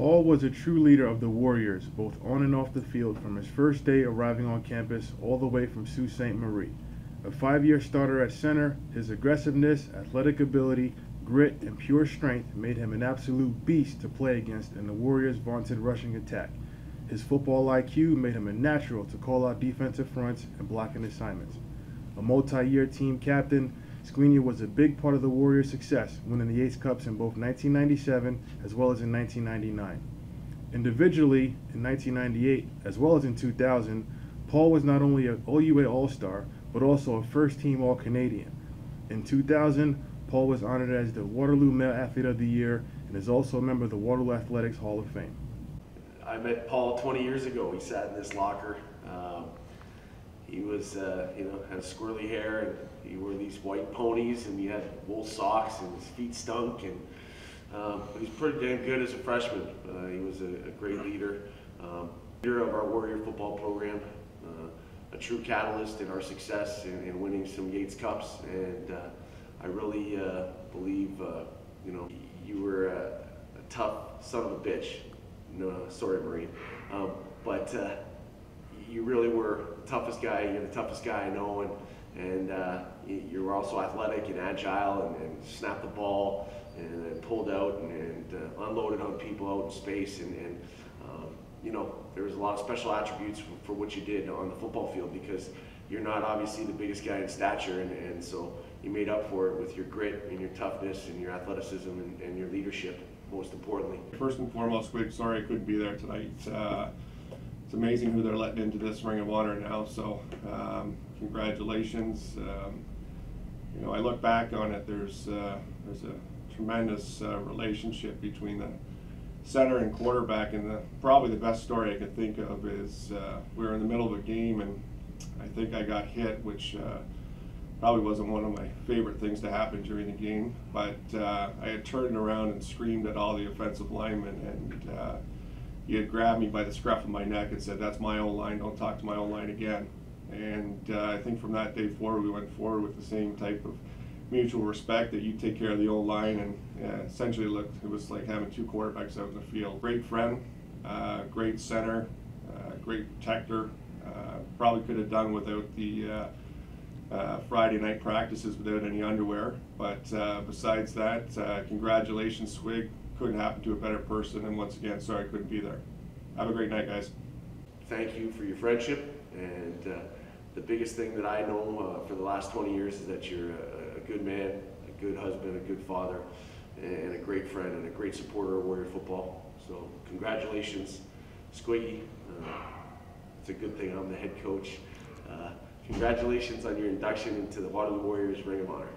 Paul was a true leader of the Warriors, both on and off the field, from his first day arriving on campus all the way from Sault Ste. Marie. A five year starter at center, his aggressiveness, athletic ability, grit, and pure strength made him an absolute beast to play against in the Warriors' vaunted rushing attack. His football IQ made him a natural to call out defensive fronts and blocking assignments. A multi year team captain, Sguigna was a big part of the Warriors' success, winning the Yates Cups in both 1997 as well as in 1999. Individually, in 1998 as well as in 2000, Paul was not only an OUA All Star, but also a first team All Canadian. In 2000, Paul was honored as the Waterloo Male Athlete of the Year and is also a member of the Waterloo Athletics Hall of Fame. I met Paul 20 years ago. He sat in this locker. He was, uh, you know, had squirrely hair and he wore these white ponies and he had wool socks and his feet stunk and um, he was pretty damn good as a freshman. Uh, he was a, a great leader, um, leader of our Warrior football program, uh, a true catalyst in our success in, in winning some Yates Cups and uh, I really uh, believe, uh, you know, you were a, a, tough son of a bitch. No, sorry, Marine. Um, but you really were the toughest guy. You're the toughest guy I know, and and uh, you were also athletic and agile, and, and snapped the ball and, and pulled out and, and uh, unloaded on people out in space, and, and um, you know there was a lot of special attributes for, for, what you did on the football field because you're not obviously the biggest guy in stature, and, and so you made up for it with your grit and your toughness and your athleticism and, and your leadership, most importantly. First and foremost, quick, sorry I couldn't be there tonight. Uh, it's amazing who they're letting into this Ring of Honor now. So um, congratulations. Um, you know, I look back on it. There's uh, there's a tremendous uh, relationship between the center and quarterback, and the, probably the best story I can think of is uh, we were in the middle of a game, and I think I got hit, which uh, probably wasn't one of my favorite things to happen during the game. But uh, I had turned around and screamed at all the offensive linemen, and he had grabbed me by the scruff of my neck and said, "That's my own line. Don't talk to my own line again." And uh, I think from that day forward, we went forward with the same type of mutual respect that you take care of the old line, and uh, essentially looked it was like having two quarterbacks out in the field. Great friend, uh, great center, uh, great protector. Uh, probably could have done without the uh, Friday night practices without any underwear. But besides that, congratulations, Swig couldn't happen to a better person. And once again, sorry I couldn't be there. Have a great night, guys. Thank you for your friendship. And uh, the biggest thing that I know uh, for the last 20 years is that you're a, a, good man, a good husband, a good father, and a great friend, and a great supporter of Warrior football. So congratulations, Squiggy. Uh, it's a good thing I'm the head coach. Uh, congratulations on your induction into the Waterloo Warriors Ring of Honor.